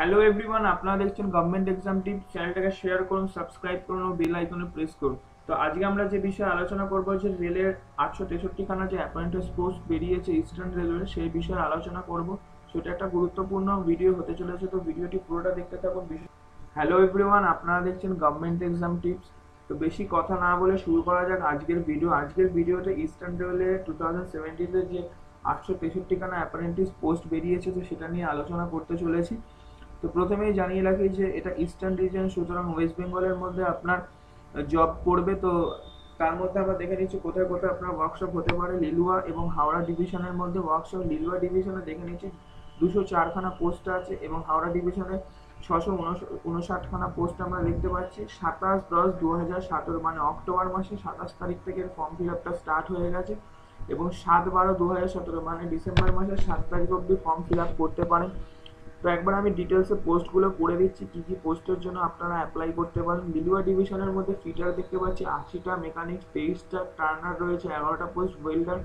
Hello everyone আপনারা দেখছেন government exam tips চ্যানেলটাকে শেয়ার করুন সাবস্ক্রাইব করুন ও বেল আইকনে প্রেস করুন। তো আজকে আমরা যে বিষয়ে আলোচনা করব যে রেলের আটশো তেষট্টি খানা যে অ্যাপয়েন্টেন্স পোস্ট বেরিয়েছে ইস্টার্ন রেলওয়ে সেই বিষয়ে আলোচনা করব। সেটা একটা গুরুত্বপূর্ণ ভিডিও হতে চলেছে, তো ভিডিওটি পুরোটা দেখতে থাকুন। হ্যালো এভরিওয়ান আপনারা দেখছেন গভর্নমেন্ট এক্সাম টিপস তো বেশি কথা না বলে শুরু করা যাক আজকের ভিডিও আজকের ভিডিওতে ইস্টার্ন রেলওয়ে টু থাউজেন্ড সেভেন্টিতে যে আটশো তেষট্টি খানা অ্যাপারেন্টিস পোস্ট বেরিয়েছে, তো সেটা নিয়ে আলোচনা করতে চলেছি। তো প্রথমেই জানিয়ে রাখি যে এটা ইস্টার্ন রিজন সুতরাং ওয়েস্ট বেঙ্গলের মধ্যে আপনার জব করবে তো তার মধ্যে আমরা দেখে নিচ্ছি কোথায় কোথায় আপনার ওয়ার্কশপ হতে পারে। লিলুয়া এবং হাওড়া ডিভিশনের মধ্যে ওয়ার্কশপ লিলুয়া ডিভিশনে দেখে নিচ্ছি দুশো চারখানা পোস্ট আছে এবং হাওড়া ডিভিশনে ছশো উনষাটখানা পোস্ট আমরা দেখতে পাচ্ছি। সাতাশ দশ দু হাজার সতেরো মানে অক্টোবর মাসে সাতাশ তারিখ থেকে ফর্ম ফিল আপটা স্টার্ট হয়ে গেছে এবং সাত বারো দু হাজার সতেরো মানে ডিসেম্বর মাসের সাত তারিখ অবধি ফর্ম ফিল আপ করতে পারেন। তো একবার আমি ডিটেলসে পোস্টগুলো করে দিচ্ছি, কী কী পোস্টের জন্য আপনারা অ্যাপ্লাই করতে পারেন। লিলুয়া ডিভিশনের মধ্যে ফিটার দেখতে পাচ্ছি, আশিটা মেকানিক্স তেইশটা টার্নার রয়েছে, এগারোটা পোস্ট ওয়েল্ডার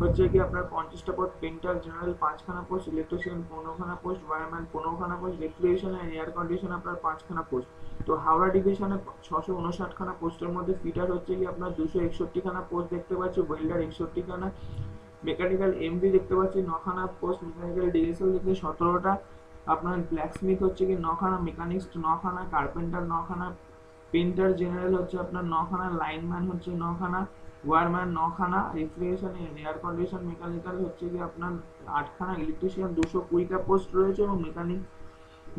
হচ্ছে কি আপনার পঞ্চাশটা পোস্ট পেন্টার জেনারেল পাঁচখানা পোস্ট ইলেকট্রিশিয়ান পনেরোখানা post wireman পনেরোখানা post refrigeration and air condition আপনার পাঁচখানা পোস্ট তো হাওড়া ডিভিশনে ছশো উনষাটখানা পোস্টের মধ্যে ফিটার হচ্ছে কি আপনার দুশো একষট্টিখানা পোস্ট দেখতে পাচ্ছি ওয়েল্ডার একষট্টিখানা মেকানিক্যাল এমবি দেখতে পাচ্ছি, নখানা পোস্ট মেকানিক্যাল ডিএসএল দেখতে সতেরোটা আপনার ব্ল্যাকস্মিথ হচ্ছে কি নখানা মেকানিক্স নখানা কার্পেন্টার নখানা পেন্টার জেনারেল হচ্ছে আপনার নখানা লাইনম্যান হচ্ছে, নখানা ওয়ারম্যান নখানা রেফ্রিজারেশন এয়ার কন্ডিশন মেকানিক্যাল হচ্ছে কি আপনার আটখানা ইলেকট্রিশিয়ান দুশো কুড়িটা পোস্ট রয়েছে এবং মেকানিক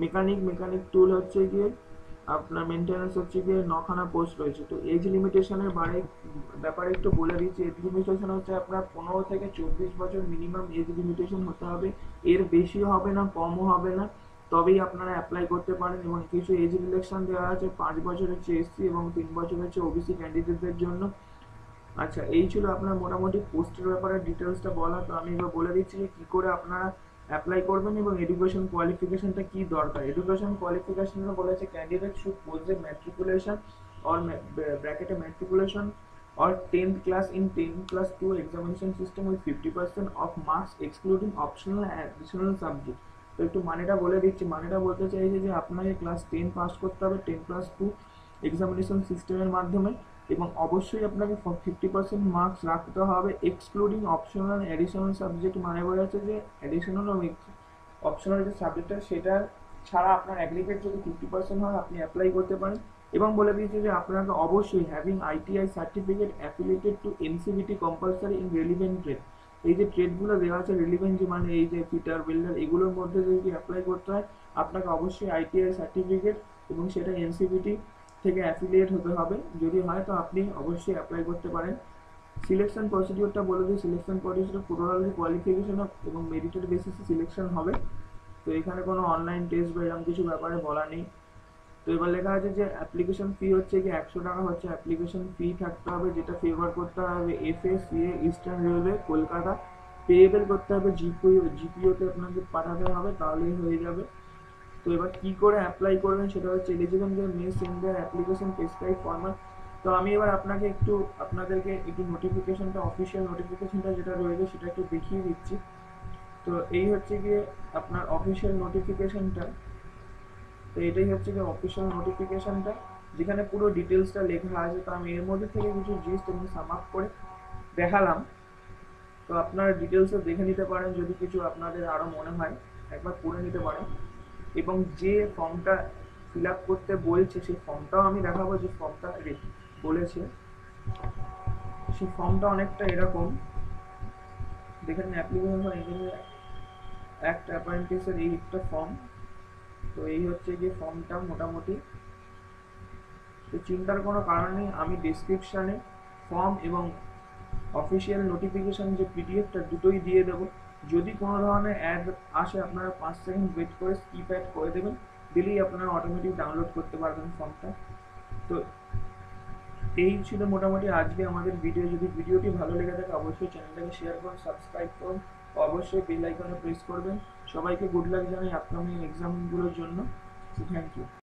মেকানিক মেকানিক টুল হচ্ছে গিয়ে আপনার মেনটেন্যান্স হচ্ছে গিয়ে নখানা পোস্ট রয়েছে। তো এজ লিমিটেশনের বারে ব্যাপারে একটু বলে দিচ্ছি এজ লিমিটেশন হচ্ছে আপনার পনেরো থেকে চব্বিশ বছর মিনিমাম এজ লিমিটেশন হতে হবে। এর বেশি হবে না, কমও হবে না। তবেই আপনারা অ্যাপ্লাই করতে পারেন এবং কিছু এজ রিলেকশন দেওয়া আছে। পাঁচ বছরের চেয়ে এসসি এবং তিন বছরের চেয়ে ওবিসি ক্যান্ডিডেটদের জন্য। আচ্ছা এই ছিল আপনার মোটামুটি পোস্টের ব্যাপারে ডিটেলসটা বলা তো আমি এবার বলে দিচ্ছি যে কী করে আপনারা অ্যাপ্লাই করবেন এবং এডুকেশন কোয়ালিফিকেশনটা কি দরকার? এডুকেশন কোয়ালিফিকেশনটা বলেছে candidate should pass matriculation or ব্র্যাকেটে matriculation or 10th class in 10th class 2 examination system with 50% of marks excluding optional and subject. তো একটু মানেটা বলে দিচ্ছি। মানেটা বলতে চাইছে যে আপনাকে ক্লাস টেন পাস করতে হবে। টেন প্লাস টু এক্সামিনেশন সিস্টেমের মাধ্যমে এবং অবশ্যই আপনাকে ফিফটি পার্সেন্ট মার্কস রাখতে হবে এক্সক্লুডিং অপশনাল অ্যাডিশনাল সাবজেক্ট মানে বোঝাচ্ছে যে অ্যাডিশনাল ও অপশনাল যে সাবজেক্টটা সেটা ছাড়া আপনার অ্যাগ্রিগেট যদি ফিফটি পার্সেন্ট হয়, আপনি অ্যাপ্লাই করতে পারেন। এবং বলে দিয়েছে যে আপনাকে অবশ্যই having ITI certificate affiliated to NCVT compulsory in relevant trade এই যে ট্রেডগুলো দেওয়া আছে রেলিভেন্ট যে মানে এই যে ফিটার বিল্ডার এগুলোর মধ্যে যদি অ্যাপ্লাই করতে হয়, আপনাকে অবশ্যই আইটিআই সার্টিফিকেট এবং সেটা এনসিবিটি থেকে অ্যাফিলিয়েট হতে হবে। যদি হয় তো আপনি অবশ্যই অ্যাপ্লাই করতে পারেন। সিলেকশন প্রসিডিওরটা বলে দিই। সিলেকশন প্রসিডিওর পুরোটালি কোয়ালিফিকেশন এবং মেরিটের বেসিসে সিলেকশন হবে। তো এখানে কোনো অনলাইন টেস্ট বা এরকম কিছু ব্যাপারে বলা নেই। তো এবার লেখা আছে যে অ্যাপ্লিকেশন ফি হচ্ছে কি একশো টাকা হচ্ছে। অ্যাপ্লিকেশন ফি থাকতে হবে যেটা ফেভার করতে হবে F S C Eastern Railway Kolkata payable করতে হবে জিপিও জিপিওতে আপনাকে পাঠাতে হবে, তাহলেই হয়ে যাবে। তো এবার কি করে অ্যাপ্লাই করবেন সেটা হচ্ছে এলিজিবল যে মেস ইন্ডিয়ার অ্যাপ্লিকেশন প্রেসক্রাইব ফর্মাট তো আমি এবার আপনাকে একটু, আপনাদেরকে একটু নোটিফিকেশনটা অফিসিয়াল নোটিফিকেশনটা যেটা রয়েছে সেটা একটু দেখিয়ে দিচ্ছি। তো এই হচ্ছে গিয়ে আপনার অফিসিয়াল নোটিফিকেশনটা তো এটাই হচ্ছে গিয়ে অফিসিয়াল নোটিফিকেশনটা যেখানে পুরো ডিটেলসটা লেখা আছে। তো আমি এর মধ্যে থেকে কিছু জিনিস তুমি সাম আপ করে দেখালাম। তো আপনারা ডিটেলসে দেখে নিতে পারেন। যদি কিছু আপনাদের আরও মনে হয়, একবার পড়ে নিতে পারেন। এবং যে ফর্মটা ফিল আপ করতে বলছে, সেই ফর্মটাও আমি দেখাবো, যে ফর্মটা বলেছে। সেই ফর্মটা অনেকটা এরকম। দেখেন অ্যাপ্লিকেশন ফর ইঞ্জিনিয়ার অ্যাক্ট অ্যাপারেন্টিসের এই একটা ফর্ম তো এই হচ্ছে গিয়ে ফর্মটা মোটামুটি। তো চিন্তার কোনো কারণ নেই, আমি ডিসক্রিপশানে ফর্ম এবং অফিসিয়াল নোটিফিকেশান যে পিডিএফটা দুটোই দিয়ে দেবো। যদি কোনো ধরনের অ্যাড আসে, আপনারা পাঁচ সেকেন্ড ওয়েট করে স্কিপ অ্যাড করে দেবেন, দিলেই আপনারা অটোমেটিক ডাউনলোড করতে পারবেন ফর্মটা তো এই ছিল মোটামুটি আজকে আমাদের ভিডিও যদি ভিডিওটি ভালো লেগে থাকে, অবশ্যই চ্যানেলটাকে শেয়ার করুন সাবস্ক্রাইব করুন, অবশ্যই বেল আইকনে প্রেস করবেন। সবাইকে গুড লাক জানাই আপকামিং এক্সামগুলোর জন্য। Thank you